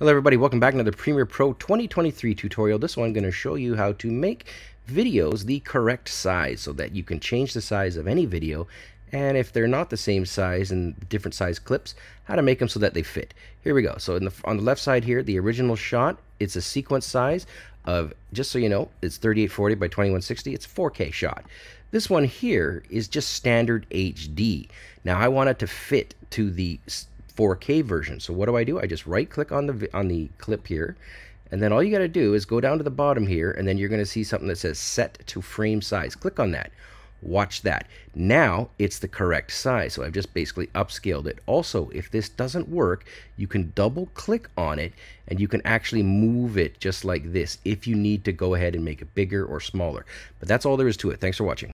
Hello everybody, welcome back to another Premiere Pro 2023 tutorial. This one I'm going to show you how to make videos the correct size so that you can change the size of any video and if they're not the same size and different size clips, how to make them so that they fit. Here we go. So the, on the left side here, the original shot, it's a sequence size of, just so you know, it's 3840 by 2160. It's 4K shot. This one here is just standard HD. Now I want it to fit to the 4K version. So what do I do? I just right click on the on the clip here and then all you got to do is go down to the bottom here and then you're going to see something that says set to frame size. Click on that. Watch that. Now it's the correct size. So I've just basically upscaled it. Also, if this doesn't work, you can double click on it and you can actually move it just like this if you need to go ahead and make it bigger or smaller. But that's all there is to it. Thanks for watching.